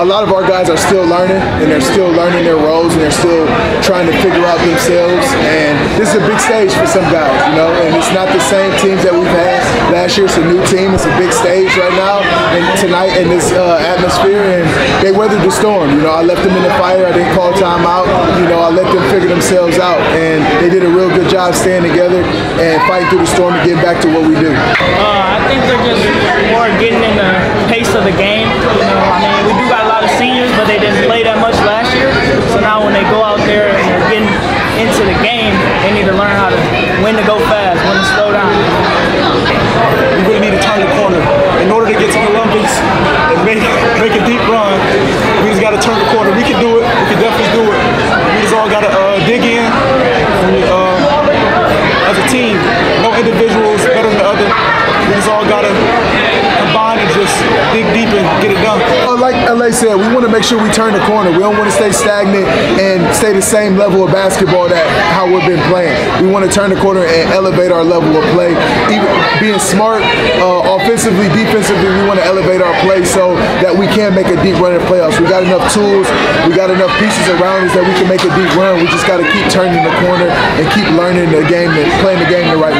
a lot of our guys are still learning, and they're still learning their roles, and they're still trying to figure out themselves. And this is a big stage for some guys, you know. And it's not the same teams that we've had last year. It's a new team. It's a big stage right now, and tonight in this uh, atmosphere, and they weathered the storm. You know, I left them in the fire. I didn't call time out. You know, I let them figure themselves out, and they did a real good job staying together and fighting through the storm and getting back to what we do. Uh, I think they're just more getting in the pace of the game. Now when they go out there and they're getting into the game, they need to learn how to when to go fast, when to slow down. Like LA said, we want to make sure we turn the corner. We don't want to stay stagnant and stay the same level of basketball that how we've been playing. We want to turn the corner and elevate our level of play. Even being smart, uh, offensively, defensively, we want to elevate our play so that we can make a deep run in the playoffs. We got enough tools, we got enough pieces around us that we can make a deep run. We just got to keep turning the corner and keep learning the game and playing the game the right way.